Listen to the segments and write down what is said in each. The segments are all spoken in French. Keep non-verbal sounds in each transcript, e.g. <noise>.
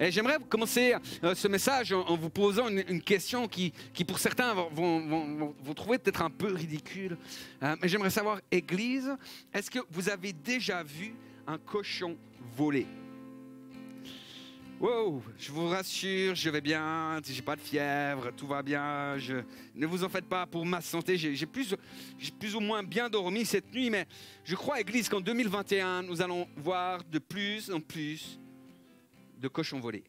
Et j'aimerais commencer euh, ce message en, vous posant une, question qui, qui, pour certains, vont, vont, vont- trouver peut-être un peu ridicule. Euh, mais j'aimerais savoir, Église, est-ce que vous avez déjà vu un cochon voler? Wow, je vous rassure, je vais bien, j'ai pas de fièvre, tout va bien. Je... Ne vous en faites pas pour ma santé, j'ai plus, plus ou moins bien dormi cette nuit, mais je crois, Église, qu'en 2021, nous allons voir de plus en plus de cochons volés.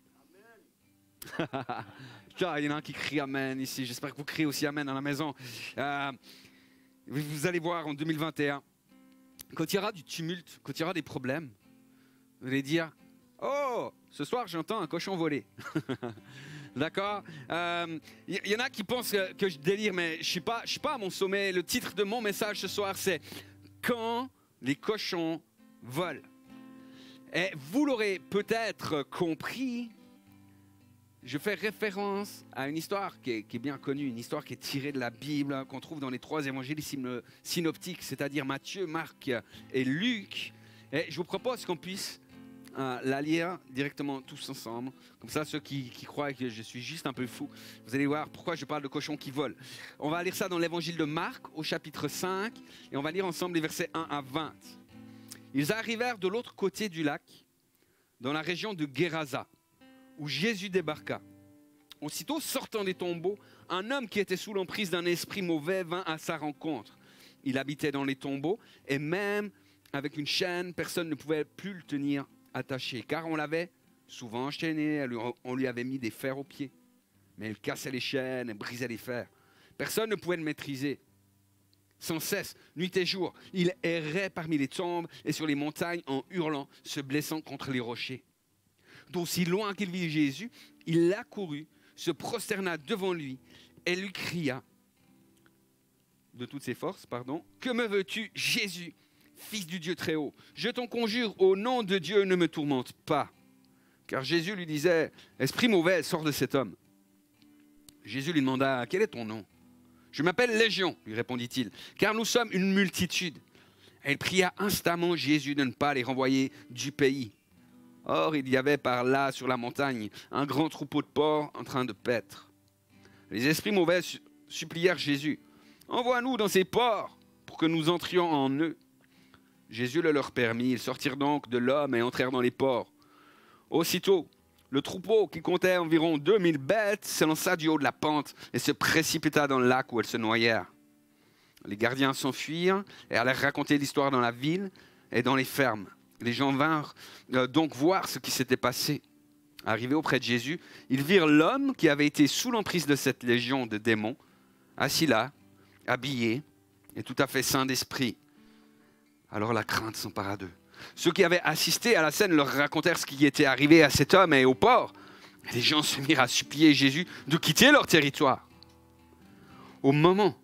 <laughs> Il y en a un qui crie Amen ici. J'espère que vous criez aussi Amen à la maison. Euh, vous allez voir en 2021, quand il y aura du tumulte, quand il y aura des problèmes, vous allez dire Oh, ce soir j'entends un cochon voler. <laughs> D'accord Euh, Il y, y en a qui pensent que, que je délire, mais je ne suis, pas- je suis pas à mon sommet. Le titre de mon message ce soir, c'est Quand les cochons volent. Et vous l'aurez peut-être compris, je fais référence à une histoire qui est, bien connue, une histoire qui est tirée de la Bible, qu'on trouve dans les trois évangiles syn- synoptiques, c'est-à-dire Matthieu, Marc et Luc. Et je vous propose qu'on puisse euh, la lire directement tous ensemble. Comme ça, ceux qui, qui croient que je suis juste un peu fou, vous allez voir pourquoi je parle de cochons qui volent. On va lire ça dans l'évangile de Marc au chapitre 5 et on va lire ensemble les versets 1 à 20. Ils arrivèrent de l'autre côté du lac, dans la région de Gerasa, où Jésus débarqua. Aussitôt sortant des tombeaux, un homme qui était sous l'emprise d'un esprit mauvais vint à sa rencontre. Il habitait dans les tombeaux et même avec une chaîne, personne ne pouvait plus le tenir attaché, car on l'avait souvent enchaîné, on lui avait mis des fers aux pieds. Mais il cassait les chaînes et brisait les fers. Personne ne pouvait le maîtriser. Sans cesse, nuit et jour, il errait parmi les tombes et sur les montagnes en hurlant, se blessant contre les rochers. D'aussi loin qu'il vit Jésus, il accourut, se prosterna devant lui et lui cria de toutes ses forces, pardon, Que me veux-tu, Jésus, fils du Dieu très haut Je t'en conjure, au nom de Dieu, ne me tourmente pas. Car Jésus lui disait, Esprit mauvais, sors de cet homme. Jésus lui demanda, Quel est ton nom? Je m'appelle Légion, lui répondit-il, car nous sommes une multitude. Il pria instamment Jésus de ne pas les renvoyer du pays. Or, il y avait par là, sur la montagne, un grand troupeau de porcs en train de paître. Les esprits mauvais su- supplièrent Jésus, Envoie-nous dans ces porcs pour que nous entrions en eux. Jésus le leur permit. Ils sortirent donc de l'homme et entrèrent dans les porcs. Aussitôt, le troupeau, qui comptait environ 2000 bêtes, s'élança du haut de la pente et se précipita dans le lac où elles se noyèrent. Les gardiens s'enfuirent et allèrent raconter l'histoire dans la ville et dans les fermes. Les gens vinrent euh, donc voir ce qui s'était passé. Arrivés auprès de Jésus, ils virent l'homme qui avait été sous l'emprise de cette légion de démons, assis là, habillé et tout à fait sain d'esprit. Alors la crainte s'empara d'eux. Ceux qui avaient assisté à la scène leur racontèrent ce qui était arrivé à cet homme et au port. Les gens se mirent à supplier Jésus de quitter leur territoire. Au moment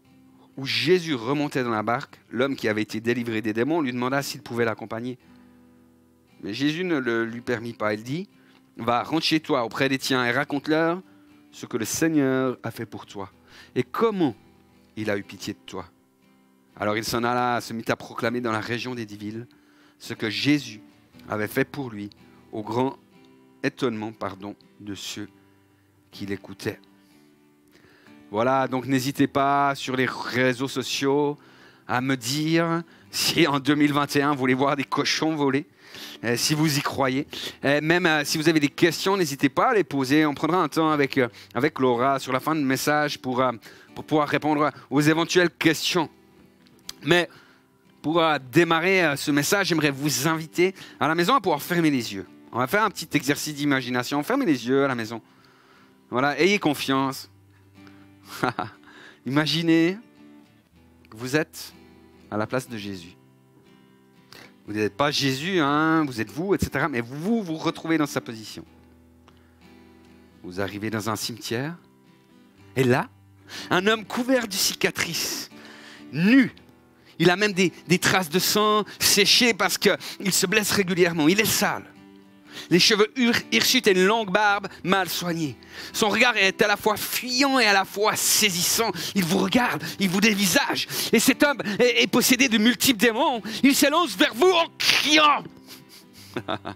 où Jésus remontait dans la barque, l'homme qui avait été délivré des démons lui demanda s'il pouvait l'accompagner. Mais Jésus ne le lui permit pas. Il dit, va, rentre chez toi auprès des tiens et raconte-leur ce que le Seigneur a fait pour toi et comment il a eu pitié de toi. Alors il s'en alla, se mit à proclamer dans la région des dix villes ce que Jésus avait fait pour lui, au grand étonnement pardon, de ceux qui l'écoutaient. Voilà, donc n'hésitez pas sur les réseaux sociaux à me dire si en 2021 vous voulez voir des cochons voler, euh, si vous y croyez. Euh, même euh, si vous avez des questions, n'hésitez pas à les poser. On prendra un temps avec, avec Laura sur la fin du message pour, pour pouvoir répondre aux éventuelles questions. Mais pour euh, démarrer euh, ce message, j'aimerais vous inviter à la maison à pouvoir fermer les yeux. On va faire un petit exercice d'imagination. Fermez les yeux à la maison. Voilà, ayez confiance. <laughs> Imaginez que vous êtes à la place de Jésus. Vous n'êtes pas Jésus, hein, vous êtes vous, etc. Mais vous vous retrouvez dans sa position. Vous arrivez dans un cimetière. Et là, un homme couvert de cicatrices, nu. Il a même des, des traces de sang séchées parce qu'il se blesse régulièrement. Il est sale. Les cheveux hir- hirsutes et une longue barbe mal soignée. Son regard est à la fois fuyant et à la fois saisissant. Il vous regarde, il vous dévisage. Et cet homme est, possédé de multiples démons. Il s'élance vers vous en criant. <laughs>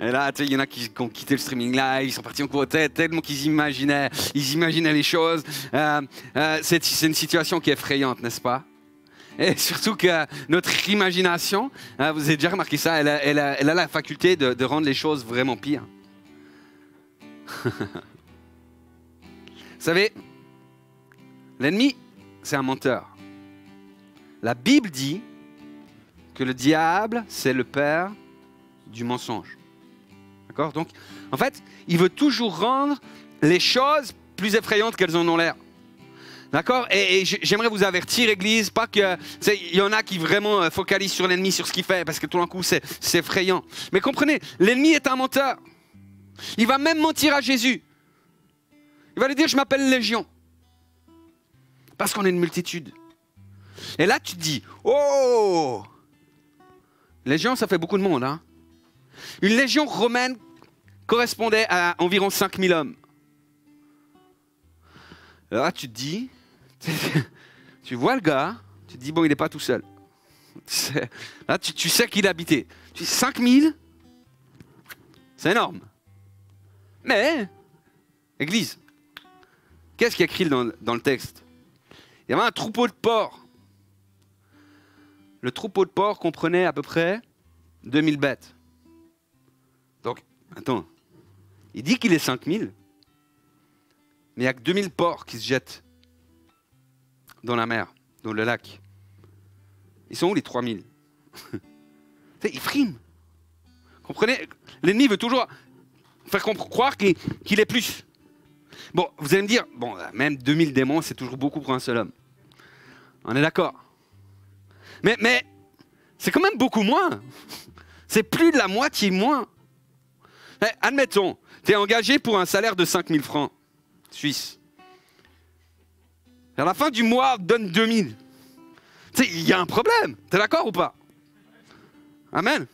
Et là, il y en a qui, ont quitté le streaming live, ils sont partis en cours de tête, tellement qu'ils imaginaient, ils imaginaient les choses. Euh, euh, c'est une situation qui est effrayante, n'est-ce pas? Et surtout que notre imagination, hein, vous avez déjà remarqué ça, elle a, la faculté de, rendre les choses vraiment pires. <laughs> vous savez, l'ennemi, c'est un menteur. La Bible dit que le diable, c'est le père du mensonge. D'accord? Donc, en fait, il veut toujours rendre les choses plus effrayantes qu'elles en ont l'air. D'accord Et, j'aimerais vous avertir, Église, pas que. Il y en a qui vraiment euh, focalisent sur l'ennemi, sur ce qu'il fait, parce que tout d'un coup, c'est effrayant. Mais comprenez, l'ennemi est un menteur. Il va même mentir à Jésus. Il va lui dire Je m'appelle Légion. Parce qu'on est une multitude. Et là, tu te dis Oh Légion, ça fait beaucoup de monde. Hein une légion romaine correspondait à environ 5000 hommes. là, tu te dis <laughs> tu vois le gars, tu te dis, bon, il n'est pas tout seul. Là, tu, sais qu'il habitait. Tu dis, 5000 C'est énorme. Mais, Église, qu'est-ce qu'il y a écrit dans, dans le texte? Il y avait un troupeau de porcs. Le troupeau de porcs comprenait à peu près 2000 bêtes. Donc, attends, il dit qu'il est 5000, mais il n'y a que 2000 porcs qui se jettent dans la mer, dans le lac. Ils sont où les 3000 Ils friment. Comprenez L'ennemi veut toujours faire croire qu'il est plus. Bon, vous allez me dire, bon, même 2000 démons, c'est toujours beaucoup pour un seul homme. On est d'accord. Mais, c'est quand même beaucoup moins. <laughs> C'est plus de la moitié moins. Eh, admettons, tu es engagé pour un salaire de 5000 francs À la fin du mois, donne 2000. Il y a un problème. Tu es d'accord ou pas? Amen.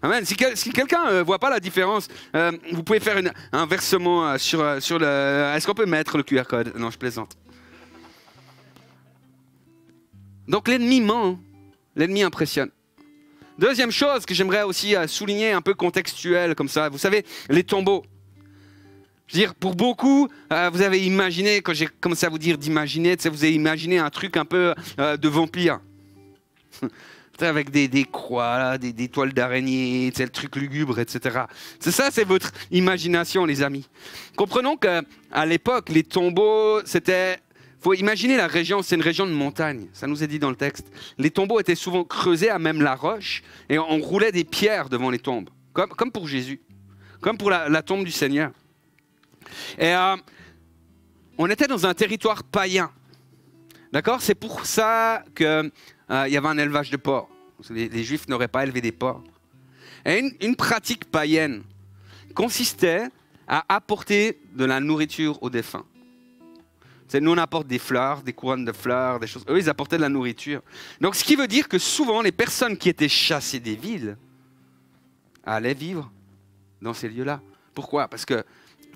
Amen. Si, quelqu'un ne euh, voit pas la différence, euh, vous pouvez faire un versement euh, sur, sur le. Est-ce qu'on peut mettre le QR code? Non, je plaisante. Donc l'ennemi ment. L'ennemi impressionne. Deuxième chose que j'aimerais aussi souligner, un peu contextuel comme ça, vous savez, les tombeaux. Je veux dire, pour beaucoup, euh, vous avez imaginé, quand j'ai commencé à vous dire d'imaginer, vous avez imaginé un truc un peu euh, de vampire. <laughs> avec des, croix, des, toiles d'araignée, le truc lugubre, etc. C'est ça, c'est votre imagination, les amis. Comprenons qu'à l'époque, les tombeaux, c'était... faut imaginer la région, c'est une région de montagne, ça nous est dit dans le texte. Les tombeaux étaient souvent creusés à même la roche, et on roulait des pierres devant les tombes, comme pour Jésus, comme pour la tombe du Seigneur. Et euh, on était dans un territoire païen. D'accord? C'est pour ça qu'il euh, y avait un élevage de porcs. Les, Juifs n'auraient pas élevé des porcs. Et une, pratique païenne consistait à apporter de la nourriture aux défunts. Nous on apporte des fleurs, des couronnes de fleurs, des choses. Eux ils apportaient de la nourriture. Donc ce qui veut dire que souvent les personnes qui étaient chassées des villes allaient vivre dans ces lieux-là. Pourquoi? Parce que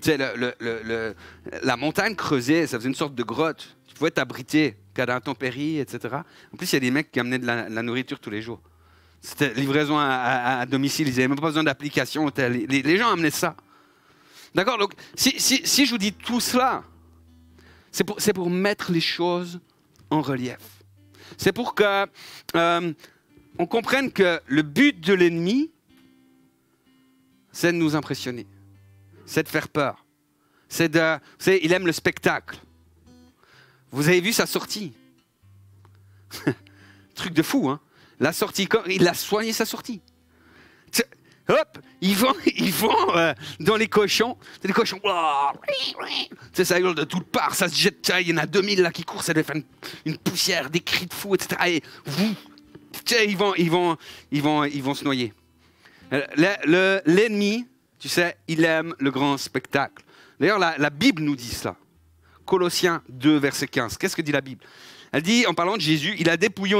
le, la montagne creusée, ça faisait une sorte de grotte. Tu pouvais t'abriter, cas d'intempéries, etc. En plus, il y a des mecs qui amenaient de la, nourriture tous les jours. C'était livraison à, domicile, ils n'avaient même pas besoin d'application. Les, gens amenaient ça. D'accord Donc, si, si, je vous dis tout cela, c'est pour, pour, mettre les choses en relief. C'est pour que euh, on comprenne que le but de l'ennemi, c'est de nous impressionner c'est de faire peur. C'est de, il aime le spectacle. Vous avez vu sa sortie? <laughs> Truc de fou, hein La sortie, il a soigné sa sortie. Hop, ils vont, ils vont dans les cochons. Les cochons, c'est ça gueule de toutes parts, ça se jette. Il y en a 2000 là qui courent, ça doit faire une, poussière, des cris de fou, etc. Et vous, ils vont, ils vont, ils vont, ils vont se noyer. Euh, l'ennemi, tu sais, il aime le grand spectacle. D'ailleurs, la, Bible nous dit ça. Colossiens 2, verset 15. Qu'est-ce que dit la Bible? Elle dit, en parlant de Jésus, il a dépouillé,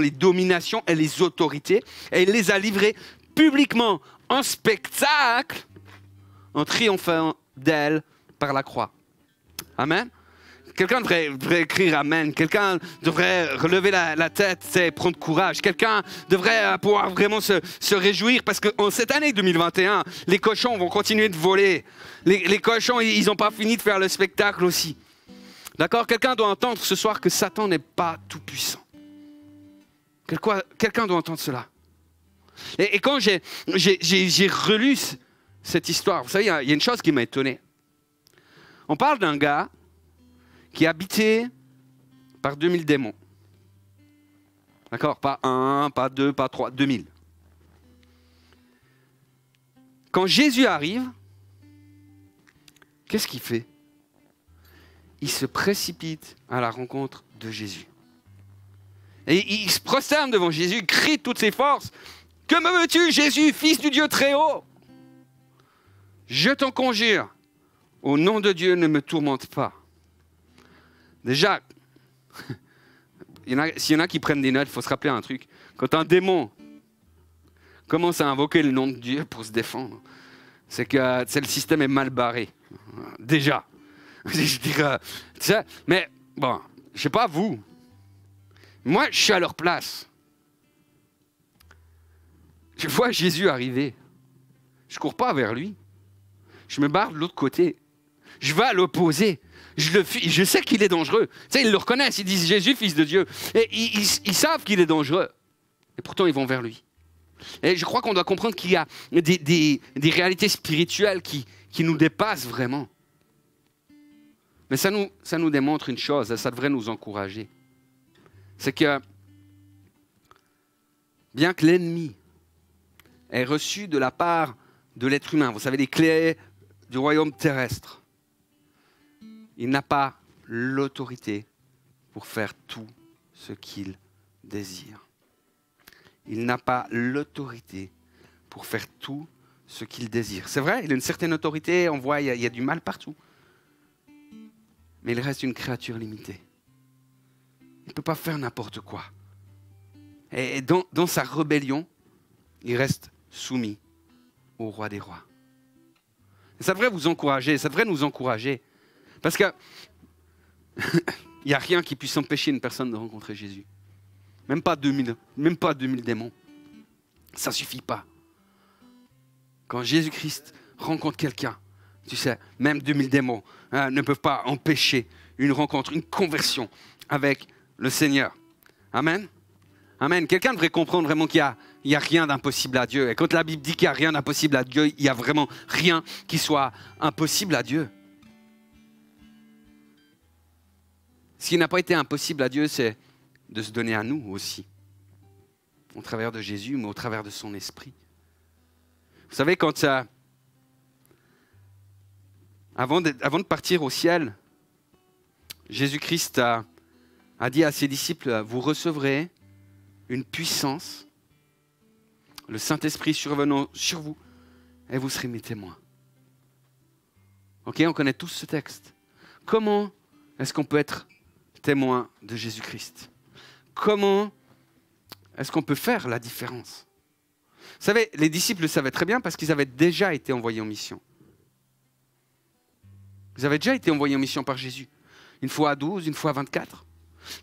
les dominations et les autorités et il les a livrées publiquement en spectacle en triomphant d'elles par la croix. Amen. Quelqu'un devrait, devrait écrire Amen. Quelqu'un devrait relever la, tête et prendre courage. Quelqu'un devrait euh, pouvoir vraiment se, réjouir parce que en cette année 2021, les cochons vont continuer de voler. Les, cochons, ils n'ont pas fini de faire le spectacle aussi. D'accord? Quelqu'un doit entendre ce soir que Satan n'est pas tout puissant. Quelqu'un doit entendre cela. Et, quand j'ai relu cette histoire, vous savez, il y a une chose qui m'a étonné. On parle d'un gars qui est habité par 2000 démons. D'accord? Pas un, pas deux, pas trois, 2000. Quand Jésus arrive, qu'est-ce qu'il fait? Il se précipite à la rencontre de Jésus. Et il se prosterne devant Jésus, il crie toutes ses forces. Que me veux-tu, Jésus, fils du Dieu très haut? Je t'en conjure, au nom de Dieu, ne me tourmente pas. Déjà, <laughs> s'il y en a qui prennent des notes, il faut se rappeler un truc. Quand un démon commence à invoquer le nom de Dieu pour se défendre, c'est que le système est mal barré. Déjà. <laughs> Je dirais, mais bon, je sais pas vous. Moi, je suis à leur place. Je vois Jésus arriver. Je cours pas vers lui. Je me barre de l'autre côté. Je vais à l'opposé. Je, sais qu'il est dangereux. Ils le reconnaissent. Ils disent Jésus, fils de Dieu. Et ils, savent qu'il est dangereux. Et pourtant, ils vont vers lui. Et je crois qu'on doit comprendre qu'il y a des, réalités spirituelles qui, nous dépassent vraiment. Mais ça nous, ça nous démontre une chose, ça devrait nous encourager. C'est que, bien que l'ennemi ait reçu de la part de l'être humain, vous savez, les clés du royaume terrestre, il n'a pas l'autorité pour faire tout ce qu'il désire. Il n'a pas l'autorité pour faire tout ce qu'il désire. C'est vrai, il a une certaine autorité, on voit, il y, a, du mal partout. Mais il reste une créature limitée. Il ne peut pas faire n'importe quoi. Et dans, dans sa rébellion, il reste soumis au roi des rois. ça devrait vous encourager, ça devrait nous encourager. Parce que <laughs> il n'y a rien qui puisse empêcher une personne de rencontrer Jésus. Même pas 2000, même pas 2000 démons. Ça suffit pas. Quand Jésus-Christ rencontre quelqu'un, tu sais, même 2000 démons hein, ne peuvent pas empêcher une rencontre, une conversion avec le Seigneur. Amen. Amen. Quelqu'un devrait comprendre vraiment qu'il n'y a, a rien d'impossible à Dieu. Et quand la Bible dit qu'il n'y a rien d'impossible à Dieu, il n'y a vraiment rien qui soit impossible à Dieu. Ce qui n'a pas été impossible à Dieu, c'est de se donner à nous aussi, au travers de Jésus, mais au travers de son esprit. Vous savez, quand ça, avant, de, partir au ciel, Jésus-Christ a, a dit à ses disciples, vous recevrez une puissance, le Saint-Esprit survenant sur vous, et vous serez mes témoins. Ok, on connaît tous ce texte. Comment est-ce qu'on peut être témoin de Jésus-Christ. Comment est-ce qu'on peut faire la différence? Vous savez, les disciples le savaient très bien parce qu'ils avaient déjà été envoyés en mission. Ils avaient déjà été envoyés en mission par Jésus. Une fois à 12, une fois à 24.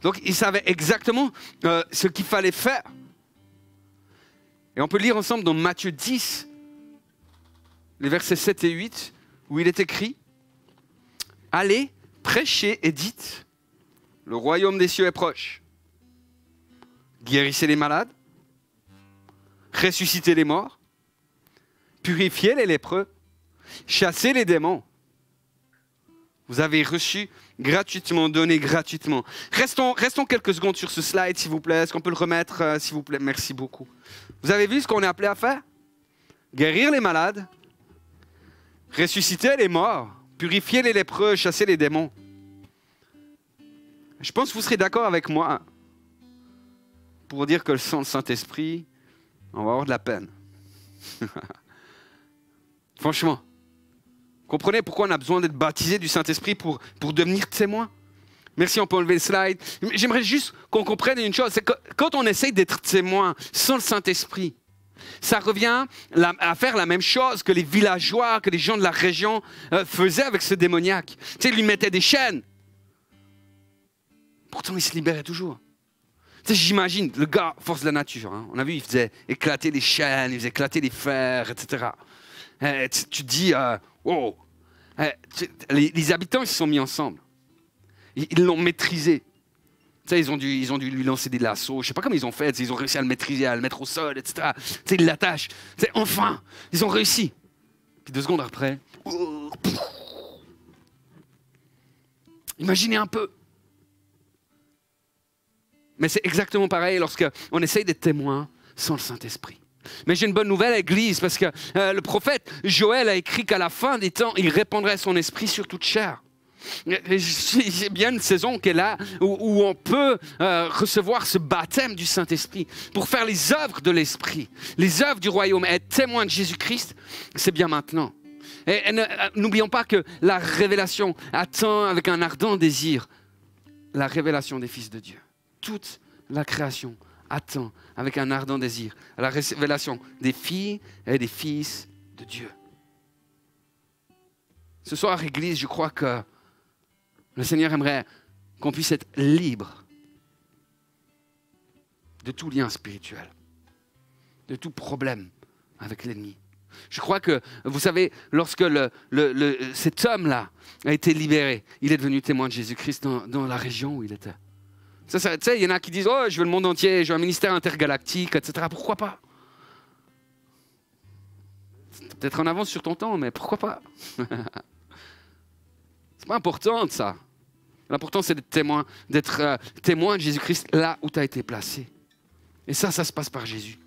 Donc ils savaient exactement euh, ce qu'il fallait faire. Et on peut lire ensemble dans Matthieu 10, les versets 7 et 8, où il est écrit, Allez, prêchez et dites, le royaume des cieux est proche. Guérissez les malades, ressuscitez les morts, purifiez les lépreux, chassez les démons. Vous avez reçu gratuitement, donné gratuitement. Restons, restons quelques secondes sur ce slide, s'il vous plaît. Est-ce qu'on peut le remettre, euh, s'il vous plaît? Merci beaucoup. Vous avez vu ce qu'on est appelé à faire? Guérir les malades, ressusciter les morts, purifier les lépreux, chasser les démons. Je pense que vous serez d'accord avec moi pour dire que le sang Saint-Esprit, on va avoir de la peine. <laughs> Franchement. Comprenez pourquoi on a besoin d'être baptisé du Saint-Esprit pour, pour devenir témoin? Merci, on peut enlever le slide. J'aimerais juste qu'on comprenne une chose, c'est que quand on essaye d'être témoin sans le Saint-Esprit, ça revient à faire la même chose que les villageois, que les gens de la région euh, faisaient avec ce démoniaque. Tu sais, ils lui mettaient des chaînes Pourtant, il se libérait toujours. Tu sais, j'imagine, le gars, force de la nature, hein. on a vu, il faisait éclater les chaînes, il faisait éclater les fers, etc. Eh, tu, dis, euh, oh, eh, les, habitants, ils se sont mis ensemble. Ils l'ont maîtrisé. Tu ils ont, dû, lui lancer des lassos. Je sais pas comment ils ont fait. Ils ont réussi à le maîtriser, à le mettre au sol, etc. Tu sais, ils l'attachent. Tu Enfin, ils ont réussi. Puis deux secondes après, imaginez un peu. Mais c'est exactement pareil lorsque on essaye d'être témoin sans le Saint-Esprit. Mais j'ai une bonne nouvelle, Église, parce que euh, le prophète Joël a écrit qu'à la fin des temps, il répandrait son esprit sur toute chair. J'ai bien une saison qui est là où, on peut euh, recevoir ce baptême du Saint-Esprit pour faire les œuvres de l'Esprit, les œuvres du royaume, être témoin de Jésus-Christ, c'est bien maintenant. Et, euh, n'oublions pas que la révélation attend avec un ardent désir la révélation des fils de Dieu. Toute la création attend avec un ardent désir la révélation des filles et des fils de Dieu. Ce soir, Église, je crois que le Seigneur aimerait qu'on puisse être libre de tout lien spirituel, de tout problème avec l'ennemi. Je crois que, vous savez, lorsque cet homme-là a été libéré, il est devenu témoin de Jésus-Christ dans la région où il était. Il y en a qui disent Oh, je veux le monde entier, je veux un ministère intergalactique, etc. Pourquoi pas? Peut-être en avance sur ton temps, mais pourquoi pas? <laughs> C'est pas important ça. L'important, c'est d'être témoin, euh, témoin de Jésus-Christ là où tu as été placé. Et ça, ça se passe par Jésus.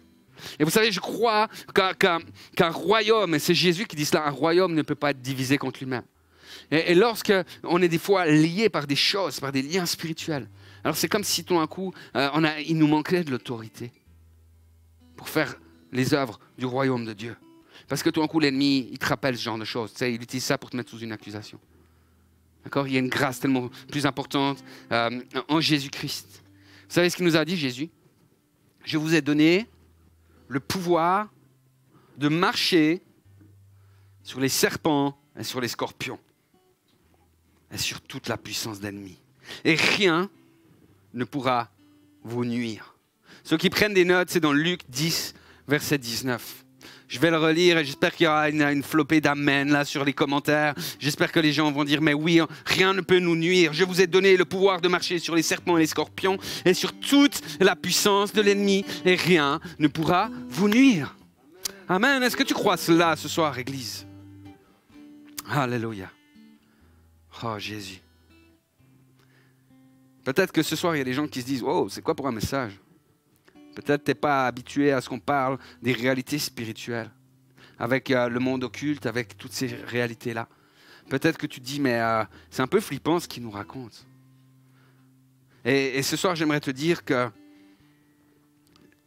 Et vous savez, je crois qu'un royaume, et c'est Jésus qui dit cela, un royaume ne peut pas être divisé contre lui-même. Et, et lorsque on est des fois lié par des choses, par des liens spirituels, alors c'est comme si tout d'un coup, euh, on il nous manquait de l'autorité pour faire les œuvres du royaume de Dieu. Parce que tout d'un coup, l'ennemi, il te rappelle ce genre de choses. Il utilise ça pour te mettre sous une accusation. D'accord? Il y a une grâce tellement plus importante euh, en Jésus-Christ. Vous savez ce qu'il nous a dit, Jésus? Je vous ai donné le pouvoir de marcher sur les serpents et sur les scorpions et sur toute la puissance d'ennemi. Et rien ne pourra vous nuire. Ceux qui prennent des notes, c'est dans Luc 10, verset 19. Je vais le relire et j'espère qu'il y aura une, flopée d'amen là sur les commentaires. J'espère que les gens vont dire mais oui, rien ne peut nous nuire. Je vous ai donné le pouvoir de marcher sur les serpents et les scorpions et sur toute la puissance de l'ennemi et rien ne pourra vous nuire. Amen. Est-ce que tu crois cela ce soir, Église? Alléluia. Oh Jésus. Peut-être que ce soir, il y a des gens qui se disent, oh, c'est quoi pour un message? Peut-être tu n'es pas habitué à ce qu'on parle des réalités spirituelles, avec euh, le monde occulte, avec toutes ces réalités-là. Peut-être que tu te dis, mais euh, c'est un peu flippant ce qu'il nous raconte. Et, et ce soir, j'aimerais te dire que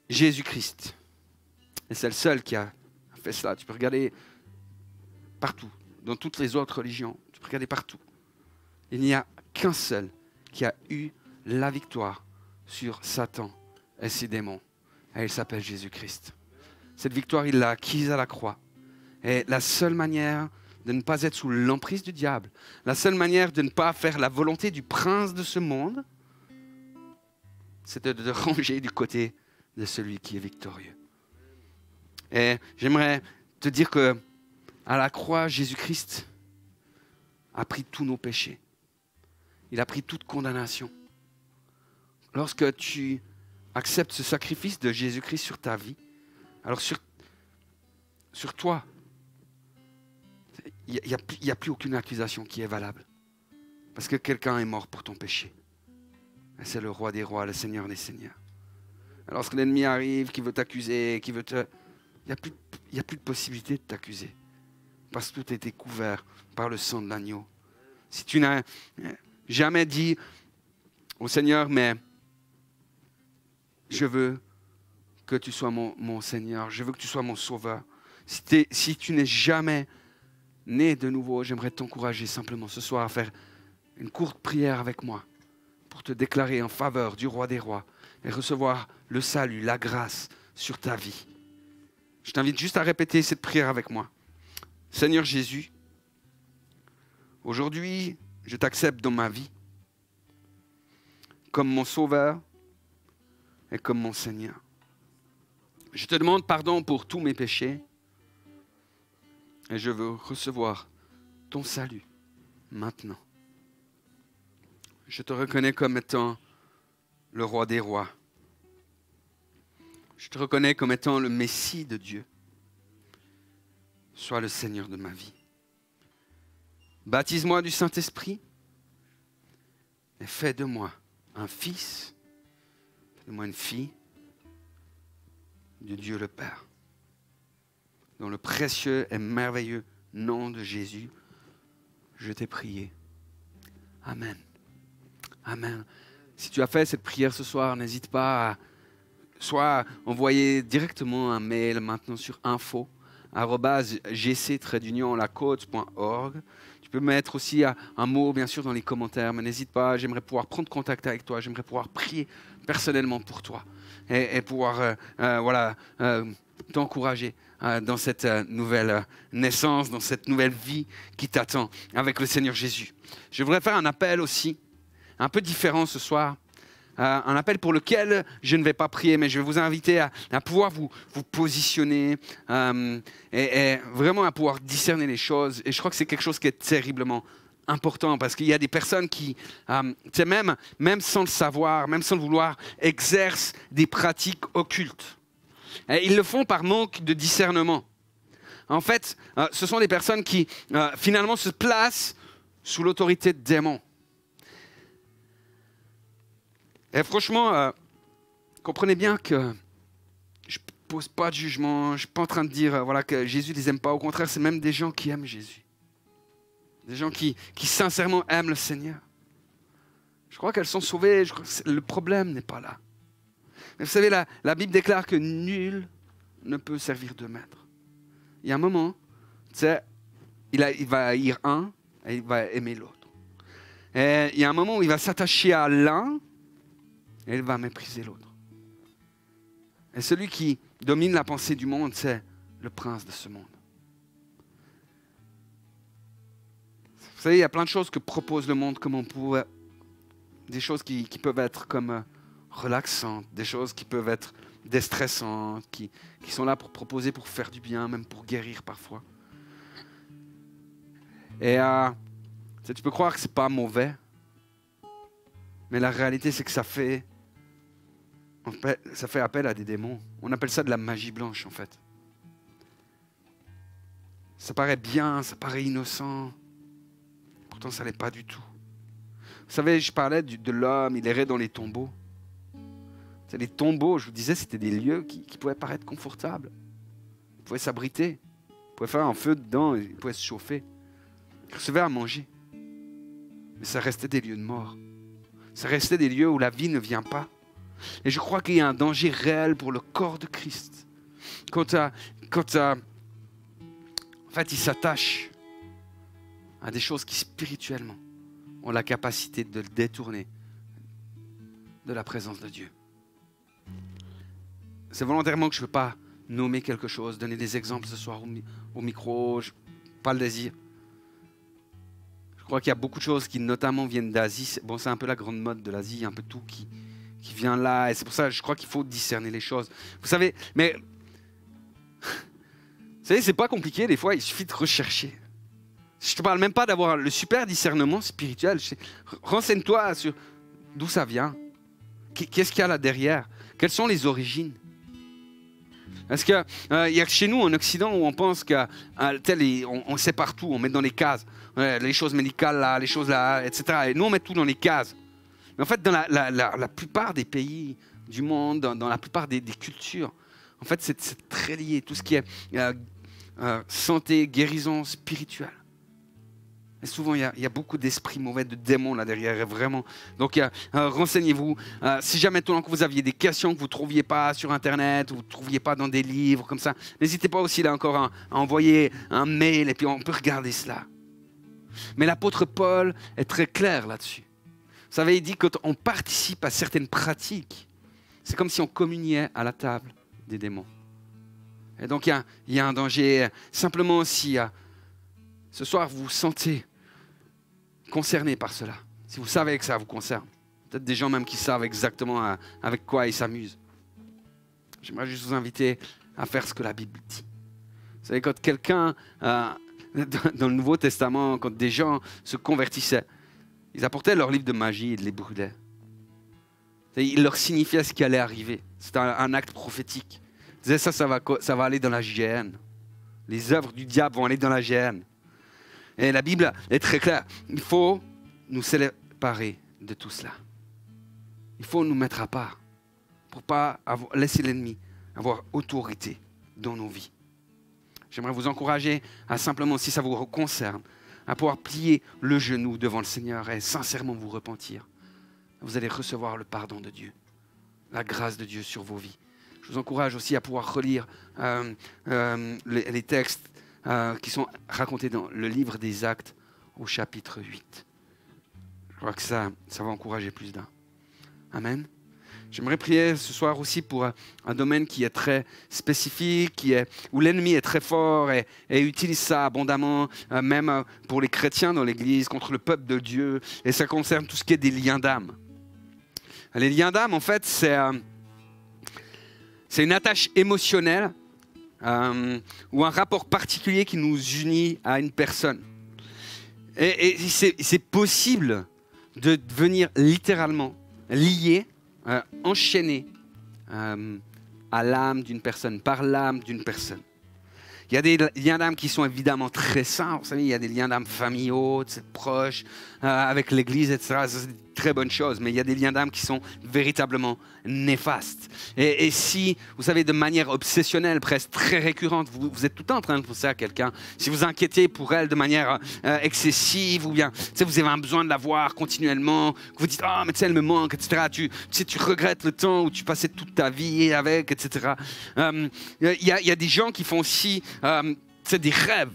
Jésus-Christ, et c'est le seul qui a fait cela. Tu peux regarder partout, dans toutes les autres religions, tu peux regarder partout. Il n'y a qu'un seul qui a eu la victoire sur Satan et ses démons. Et il s'appelle Jésus-Christ. Cette victoire, il l'a acquise à la croix. Et la seule manière de ne pas être sous l'emprise du diable, la seule manière de ne pas faire la volonté du prince de ce monde, c'est de, de <laughs> ranger du côté de celui qui est victorieux. Et j'aimerais te dire que à la croix, Jésus-Christ a pris tous nos péchés. Il a pris toute condamnation. Lorsque tu acceptes ce sacrifice de Jésus-Christ sur ta vie, alors sur, toi, il n'y a, plus- aucune accusation qui est valable. Parce que quelqu'un est mort pour ton péché. C'est le roi des rois, le seigneur des seigneurs. Lorsque l'ennemi arrive, qui veut t'accuser, qui veut te... Il n'y a, a plus de possibilité de t'accuser. Parce que tout a été couvert par le sang de l'agneau. Si tu n'as jamais dit au Seigneur, mais je veux que tu sois mon, Seigneur, je veux que tu sois mon Sauveur. Si, si tu n'es jamais né de nouveau, j'aimerais t'encourager simplement ce soir à faire une courte prière avec moi pour te déclarer en faveur du roi des rois et recevoir le salut, la grâce sur ta vie. Je t'invite juste à répéter cette prière avec moi. Seigneur Jésus, aujourd'hui, je t'accepte dans ma vie. comme mon Sauveur et comme mon Seigneur. Je te demande pardon pour tous mes péchés et je veux recevoir ton salut maintenant. Je te reconnais comme étant le roi des rois. Je te reconnais comme étant le Messie de Dieu. Sois le Seigneur de ma vie. Baptise-moi du Saint-Esprit et fais de moi un fils, fais de moi une fille de Dieu le Père. Dans le précieux et merveilleux nom de Jésus, je t'ai prié. Amen. Amen. Si tu as fait cette prière ce soir, n'hésite pas à soit envoyer directement un mail maintenant sur info gc Tu peux mettre aussi un mot, bien sûr, dans les commentaires, mais n'hésite pas, j'aimerais pouvoir prendre contact avec toi, j'aimerais pouvoir prier personnellement pour toi et, pouvoir euh, euh, voilà, euh, t'encourager dans cette nouvelle naissance, dans cette nouvelle vie qui t'attend avec le Seigneur Jésus. Je voudrais faire un appel aussi, un peu différent ce soir. Un appel pour lequel je ne vais pas prier, mais je vais vous inviter à, pouvoir vous, vous positionner et, et, vraiment à pouvoir discerner les choses. Et je crois que c'est quelque chose qui est terriblement important parce qu'il y a des personnes qui, euh, même, même sans le savoir, même sans le vouloir, exercent des pratiques occultes. Et ils le font par manque de discernement. En fait, euh, ce sont des personnes qui euh, finalement se placent sous l'autorité de démons. Et franchement, euh, comprenez bien que je ne pose pas de jugement, je ne suis pas en train de dire voilà, que Jésus ne les aime pas. Au contraire, c'est même des gens qui aiment Jésus des gens qui, qui sincèrement aiment le Seigneur. Je crois qu'elles sont sauvées, le problème n'est pas là. Mais vous savez, la, la Bible déclare que nul ne peut servir de maître. Il y a un moment, tu sais, il, il va haïr un et il va aimer l'autre. Et il y a un moment où il va s'attacher à l'un et il va mépriser l'autre. Et celui qui domine la pensée du monde, c'est le prince de ce monde. Vous savez, il y a plein de choses que propose le monde, comme on pourrait, des choses qui, peuvent être comme euh, relaxantes, des choses qui peuvent être déstressantes, qui, qui sont là pour proposer, pour faire du bien, même pour guérir parfois. Et euh, tu peux croire que c'est pas mauvais, mais la réalité c'est que ça fait, ça fait appel à des démons. On appelle ça de la magie blanche en fait. Ça paraît bien, ça paraît innocent, pourtant ça n'est pas du tout. Vous savez, je parlais de l'homme, il errait dans les tombeaux. Les tombeaux, je vous disais, c'était des lieux qui, pouvaient paraître confortables. Ils pouvaient s'abriter, ils pouvaient faire un feu dedans, ils pouvaient se chauffer. Ils recevaient à manger. Mais ça restait des lieux de mort. Ça restait des lieux où la vie ne vient pas. Et je crois qu'il y a un danger réel pour le corps de Christ. Quand, quand en fait, il s'attache à des choses qui spirituellement ont la capacité de le détourner de la présence de Dieu. C'est volontairement que je ne veux pas nommer quelque chose, donner des exemples ce soir au, micro, pas le désir. Je crois qu'il y a beaucoup de choses qui notamment viennent d'Asie. Bon, c'est un peu la grande mode de l'Asie, un peu tout qui, qui vient là. Et c'est pour ça que je crois qu'il faut discerner les choses. Vous savez, mais... Vous savez, c'est pas compliqué, des fois, il suffit de rechercher. Je te parle même pas d'avoir le super discernement spirituel. Renseigne-toi sur d'où ça vient. Qu'est-ce qu'il y a là derrière? Quelles sont les origines? Est-ce qu'il euh, y a que chez nous en Occident où on pense qu'on on, sait partout, on met dans les cases les choses médicales là, les choses là, etc. Et nous on met tout dans les cases. Mais en fait, dans la, plupart des pays du monde, dans, la plupart des, cultures, en fait, c'est très lié. Tout ce qui est euh, euh, santé, guérison spirituelle. Et souvent, il y, a, beaucoup d'esprits mauvais, de démons là derrière, vraiment. Donc, euh, renseignez-vous. Si jamais que vous aviez des questions que vous ne trouviez pas sur Internet, ou vous ne trouviez pas dans des livres, comme ça, n'hésitez pas aussi là encore à, envoyer un mail et puis on peut regarder cela. Mais l'apôtre Paul est très clair là-dessus. Vous savez, il dit que quand on participe à certaines pratiques, c'est comme si on communiait à la table des démons. Et donc, il y, a un danger. Simplement, si euh, ce soir vous vous sentez concerné par cela, si vous savez que ça vous concerne, Peut-être des gens même qui savent exactement euh, avec quoi ils s'amusent. J'aimerais juste vous inviter à faire ce que la Bible dit. Vous savez, quand quelqu'un, euh, <laughs> dans le Nouveau Testament, quand des gens se convertissaient, ils apportaient leur livre de magie et de les brûlaient. Ils leur signifiaient ce qui allait arriver. C'était un, acte prophétique. Ils disaient ça, ça va, aller dans la GN. Les œuvres du diable vont aller dans la GN. Et la Bible est très claire. Il faut nous séparer de tout cela. Il faut nous mettre à part pour pas laisser l'ennemi avoir autorité dans nos vies. J'aimerais vous encourager à simplement, si ça vous concerne, à pouvoir plier le genou devant le Seigneur et sincèrement vous repentir. Vous allez recevoir le pardon de Dieu, la grâce de Dieu sur vos vies. Je vous encourage aussi à pouvoir relire euh, euh, les, textes euh, qui sont racontés dans le livre des Actes au chapitre 8. Je crois que ça, ça va encourager plus d'un. Amen. J'aimerais prier ce soir aussi pour un, domaine qui est très spécifique, qui est, où l'ennemi est très fort et, utilise ça abondamment, euh, même euh, pour les chrétiens dans l'Église, contre le peuple de Dieu. Et ça concerne tout ce qui est des liens d'âme. Les liens d'âme, en fait, c'est euh, une attache émotionnelle ou un rapport particulier qui nous unit à une personne. Et, et c'est possible de devenir littéralement lié euh, enchaîné euh, à l'âme d'une personne, par l'âme d'une personne. Il y a des liens d'âme qui sont évidemment très sains. Vous savez, il y a des liens d'âme familiaux, proches, euh, avec l'Église, etc très bonne chose, mais il y a des liens d'âme qui sont véritablement néfastes. Et, si, vous savez, de manière obsessionnelle, presque très récurrente, vous, êtes tout le temps en train de penser à quelqu'un, si vous inquiétez pour elle de manière euh, excessive, ou bien vous avez un besoin de la voir continuellement, que vous dites, ah, mais tu sais, elle me manque, etc., tu, tu, sais, tu regrettes le temps où tu passais toute ta vie avec, etc. Euh, il y, a des gens qui font aussi euh, des rêves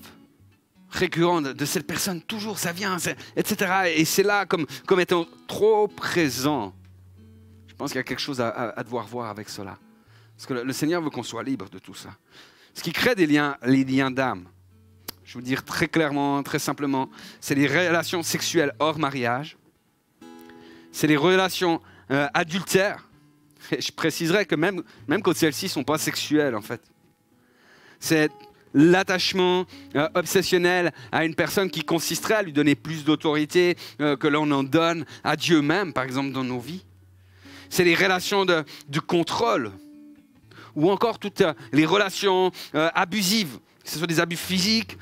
récurrent de, cette personne, toujours ça vient, etc. Et c'est là comme, comme étant trop présent. Je pense qu'il y a quelque chose à, devoir voir avec cela. Parce que le, Seigneur veut qu'on soit libre de tout ça. Ce qui crée des liens, les liens d'âme, je veux dire très clairement, très simplement, c'est les relations sexuelles hors mariage. C'est les relations euh, adultères. Et je préciserai que même, même quand celles-ci ne sont pas sexuelles, en fait. C'est l'attachement euh, obsessionnel à une personne qui consisterait à lui donner plus d'autorité euh, que l'on en donne à Dieu même, par exemple, dans nos vies. C'est les relations de, contrôle ou encore toutes euh, les relations abusives, que ce soit des abus physiques,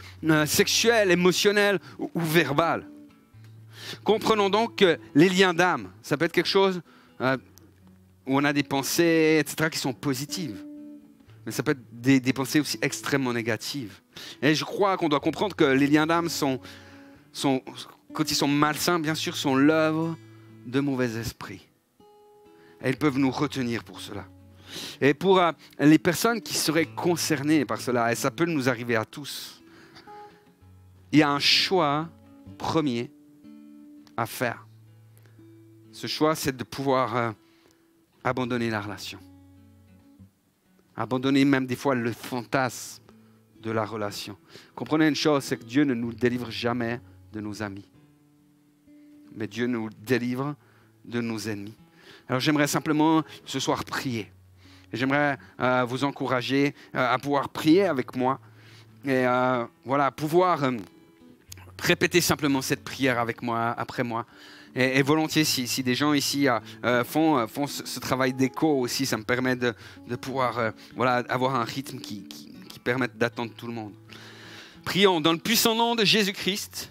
sexuels, émotionnels ou, ou verbales. Comprenons donc que les liens d'âme, ça peut être quelque chose où on a des pensées, etc., qui sont positives mais ça peut être des, pensées aussi extrêmement négatives. Et je crois qu'on doit comprendre que les liens d'âme sont, quand ils sont malsains, bien sûr, sont l'œuvre de mauvais esprits. Et ils peuvent nous retenir pour cela. Et pour euh, les personnes qui seraient concernées par cela, et ça peut nous arriver à tous, il y a un choix premier à faire. Ce choix, c'est de pouvoir euh, abandonner la relation. Abandonner même des fois le fantasme de la relation. Comprenez une chose, c'est que Dieu ne nous délivre jamais de nos amis. Mais Dieu nous délivre de nos ennemis. Alors j'aimerais simplement ce soir prier. J'aimerais euh, vous encourager euh, à pouvoir prier avec moi et euh, voilà, pouvoir répéter simplement cette prière avec moi, après moi. Et, volontiers, si, des gens ici euh, euh, font, euh, font ce, travail d'écho aussi, ça me permet de, pouvoir voilà, avoir un rythme qui, qui permette d'attendre tout le monde. Prions dans le puissant nom de Jésus-Christ.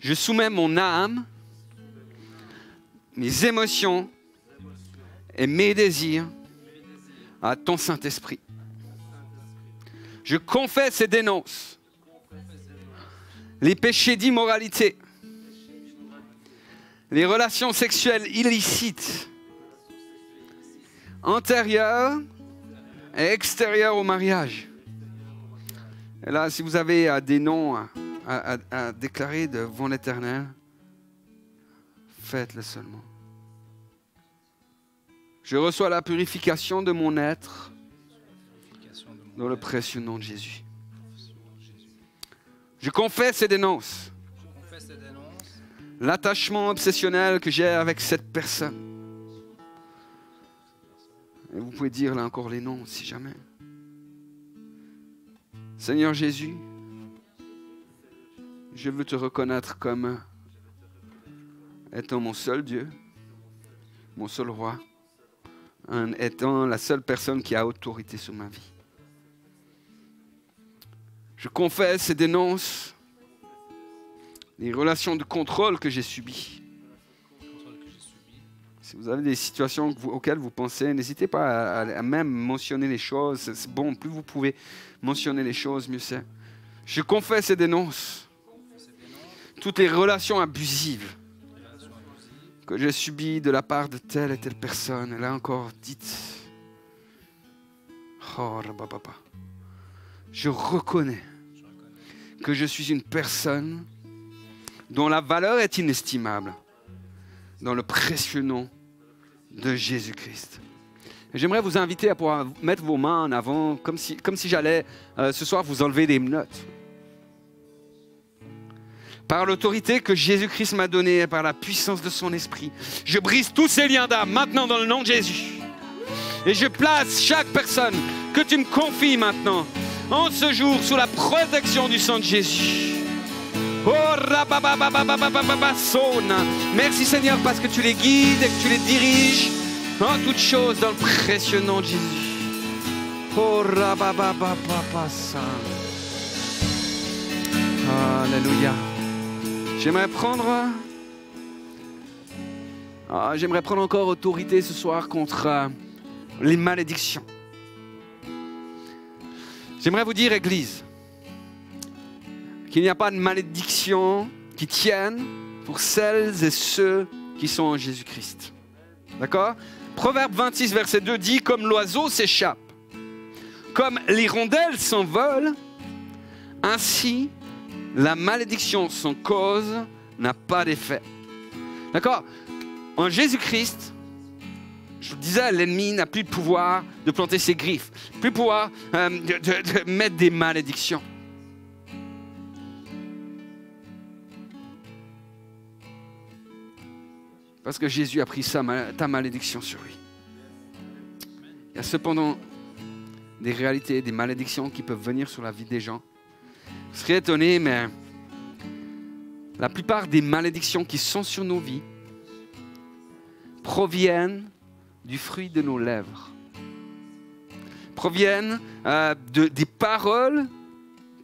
Je soumets mon âme, mes émotions et mes désirs à ton Saint-Esprit. Je confesse et dénonce les péchés d'immoralité, les relations sexuelles illicites, antérieures et extérieures au mariage. Et là, si vous avez euh, des noms à, déclarer devant l'Éternel, faites-le seulement. Je reçois la purification de mon être dans le précieux nom de Jésus. Je confesse et dénonce l'attachement obsessionnel que j'ai avec cette personne. Et vous pouvez dire là encore les noms si jamais. Seigneur Jésus, je veux te reconnaître comme étant mon seul Dieu, mon seul roi, en étant la seule personne qui a autorité sur ma vie. Je confesse et dénonce les relations de contrôle que j'ai subies. Si vous avez des situations auxquelles vous pensez, n'hésitez pas à, même mentionner les choses. C'est bon, plus vous pouvez mentionner les choses, mieux c'est. Je confesse et dénonce toutes les relations abusives que j'ai subies de la part de telle et telle personne. Là encore, dites, oh, je reconnais que je suis une personne dont la valeur est inestimable dans le précieux nom de Jésus-Christ. J'aimerais vous inviter à pouvoir mettre vos mains en avant, comme si, j'allais euh, ce soir vous enlever des notes. Par l'autorité que Jésus-Christ m'a donnée et par la puissance de son esprit, je brise tous ces liens d'âme maintenant dans le nom de Jésus. Et je place chaque personne que tu me confies maintenant en ce jour sous la protection du sang de Jésus. Merci Seigneur parce que tu les guides et que tu les diriges en toutes choses dans le précieux nom de Jésus. Alléluia. J'aimerais prendre. Ah, j'aimerais prendre encore autorité ce soir contre euh, les malédictions. J'aimerais vous dire, Église, qu'il n'y a pas de malédiction qui tienne pour celles et ceux qui sont en Jésus-Christ. D'accord? Proverbe 26, verset 2 dit, comme l'oiseau s'échappe, comme l'hirondelle s'envole, ainsi la malédiction sans cause n'a pas d'effet. D'accord? En Jésus-Christ, je vous disais, l'ennemi n'a plus de pouvoir de planter ses griffes, plus de pouvoir euh, de, mettre des malédictions. Parce que Jésus a pris ta malédiction sur lui. Il y a cependant des réalités, des malédictions qui peuvent venir sur la vie des gens. Vous serez étonné, mais la plupart des malédictions qui sont sur nos vies proviennent du fruit de nos lèvres, proviennent euh, de, des paroles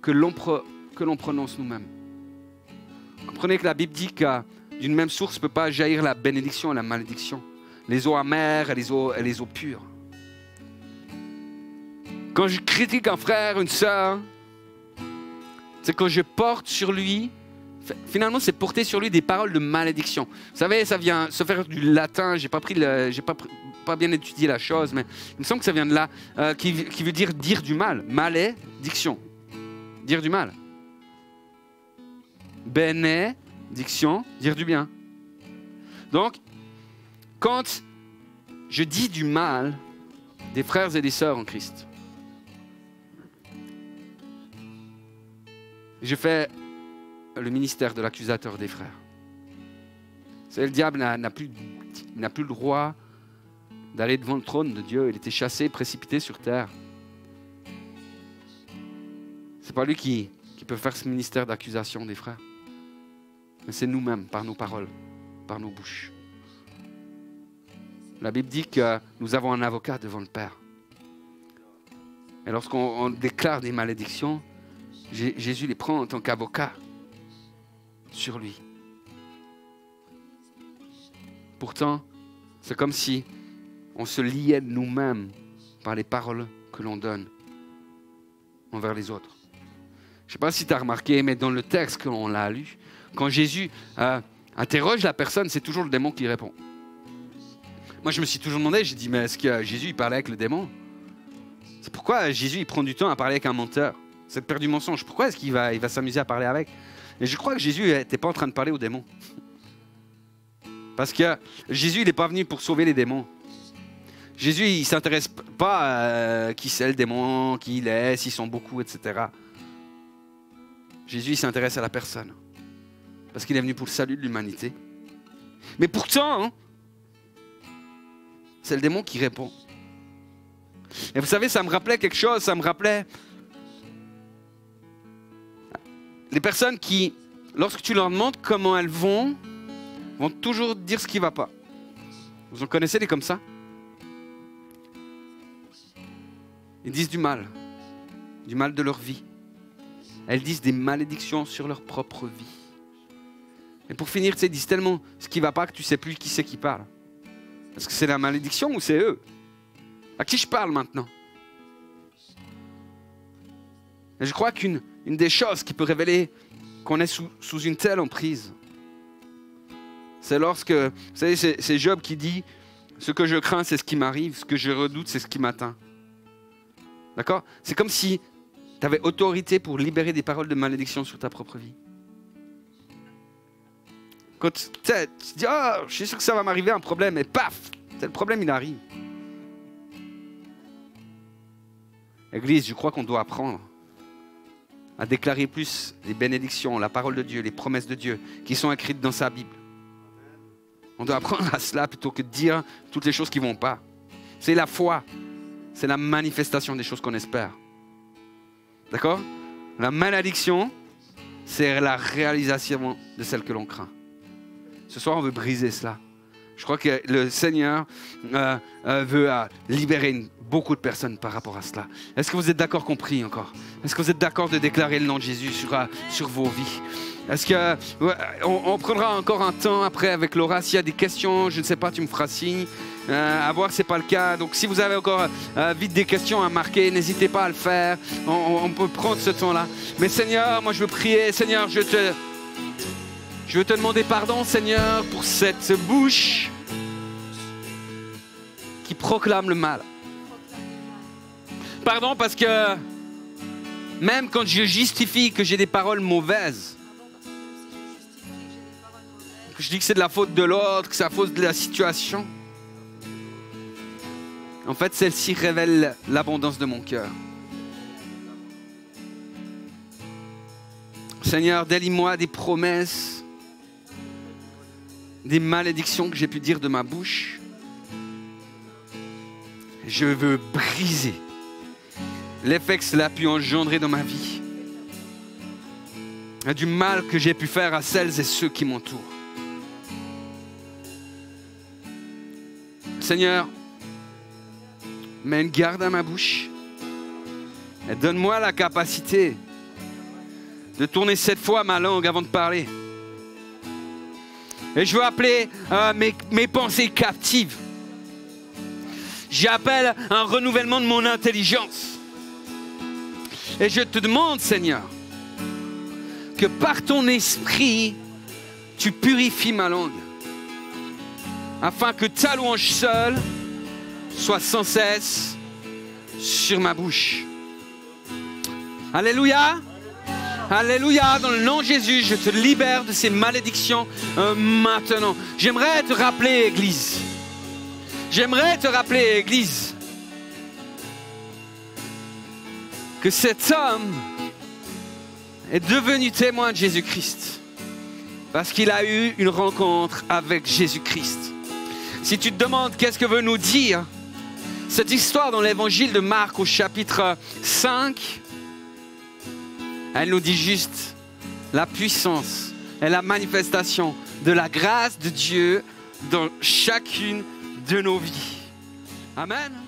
que l'on, que l'on prononce nous-mêmes. Comprenez que la Bible dit que d'une même source ne peut pas jaillir la bénédiction et la malédiction, les eaux amères et les eaux, et les eaux pures. Quand je critique un frère, une sœur, c'est quand je porte sur lui finalement, c'est porter sur lui des paroles de malédiction. Vous savez, ça vient se faire du latin. J'ai pas pas bien étudié la chose, mais il me semble que ça vient de là, euh, qui, veut dire dire du mal. Malédiction. Dire du mal. Bénédiction, dire du bien. Donc, quand je dis du mal des frères et des sœurs en Christ, je fais le ministère de l'accusateur des frères. Le diable n'a plus, plus le droit d'aller devant le trône de Dieu. Il était chassé, précipité sur terre. C'est pas lui qui, qui peut faire ce ministère d'accusation des frères. Mais c'est nous-mêmes, par nos paroles, par nos bouches. La Bible dit que nous avons un avocat devant le Père. Et lorsqu'on déclare des malédictions, Jésus les prend en tant qu'avocat sur lui. Pourtant, c'est comme si on se liait nous-mêmes par les paroles que l'on donne envers les autres. Je ne sais pas si tu as remarqué, mais dans le texte que l'on a lu, quand Jésus euh, interroge la personne, c'est toujours le démon qui répond. Moi, je me suis toujours demandé, j'ai dit, mais est-ce que Jésus il parlait avec le démon? C'est pourquoi Jésus il prend du temps à parler avec un menteur Cette peur du mensonge, pourquoi est-ce qu'il va, il va s'amuser à parler avec? Et je crois que Jésus n'était pas en train de parler au démon. Parce que Jésus, il n'est pas venu pour sauver les démons. Jésus, il ne s'intéresse pas à euh, qui c'est le démon, qui il est, s'ils sont beaucoup, etc. Jésus, il s'intéresse à la personne. Parce qu'il est venu pour le salut de l'humanité. Mais pourtant, hein, c'est le démon qui répond. Et vous savez, ça me rappelait quelque chose, ça me rappelait les personnes qui, lorsque tu leur demandes comment elles vont, vont toujours dire ce qui ne va pas. Vous en connaissez des comme ça? Ils disent du mal, du mal de leur vie. Elles disent des malédictions sur leur propre vie. Et pour finir, tu disent tellement ce qui va pas que tu sais plus qui c'est qui parle. Est-ce que c'est la malédiction ou c'est eux? À qui je parle maintenant? Je crois qu'une une des choses qui peut révéler qu'on est sous, sous, une telle emprise, c'est lorsque, vous savez, c'est Job qui dit, ce que je crains, c'est ce qui m'arrive, ce que je redoute, c'est ce qui m'atteint. D'accord? C'est comme si tu avais autorité pour libérer des paroles de malédiction sur ta propre vie. Quand tu dis, oh, je suis sûr que ça va m'arriver un problème, et paf, le problème, il arrive. Église, je crois qu'on doit apprendre à déclarer plus les bénédictions, la parole de Dieu, les promesses de Dieu qui sont écrites dans sa Bible. On doit apprendre à cela plutôt que de dire toutes les choses qui ne vont pas. C'est la foi. C'est la manifestation des choses qu'on espère. D'accord? La malédiction, c'est la réalisation de celle que l'on craint. Ce soir, on veut briser cela. Je crois que le Seigneur euh, euh, veut euh, libérer beaucoup de personnes par rapport à cela. Est-ce que vous êtes d'accord compris encore? Est-ce que vous êtes d'accord de déclarer le nom de Jésus sur, sur vos vies? Est-ce que on, prendra encore un temps après avec Laura? S'il y a des questions, je ne sais pas, tu me feras signe. à voir, c'est pas le cas. Donc, si vous avez encore vite des questions à marquer, n'hésitez pas à le faire. On, on peut prendre ce temps-là. Mais Seigneur, moi, je veux prier. Seigneur, je te je veux te demander pardon, Seigneur, pour cette bouche qui proclame le mal. Pardon parce que même quand je justifie que j'ai des paroles mauvaises, que je dis que c'est de la faute de l'autre, que c'est la faute de la situation, en fait, celle-ci révèle l'abondance de mon cœur. Seigneur, délie-moi des promesses des malédictions que j'ai pu dire de ma bouche. Je veux briser l'effet que cela a pu engendrer dans ma vie. Du mal que j'ai pu faire à celles et ceux qui m'entourent. Seigneur, mets une garde à ma bouche et donne-moi la capacité de tourner cette fois ma langue avant de parler. Et je veux appeler euh, mes, mes pensées captives. J'appelle un renouvellement de mon intelligence. Et je te demande, Seigneur, que par ton esprit, tu purifies ma langue, afin que ta louange seule soit sans cesse sur ma bouche. Alléluia. Alléluia, dans le nom de Jésus, je te libère de ces malédictions euh, maintenant. J'aimerais te rappeler, Église. J'aimerais te rappeler, Église, que cet homme est devenu témoin de Jésus-Christ parce qu'il a eu une rencontre avec Jésus-Christ. Si tu te demandes qu'est-ce que veut nous dire cette histoire dans l'évangile de Marc au chapitre 5, elle nous dit juste la puissance et la manifestation de la grâce de Dieu dans chacune de nos vies. Amen.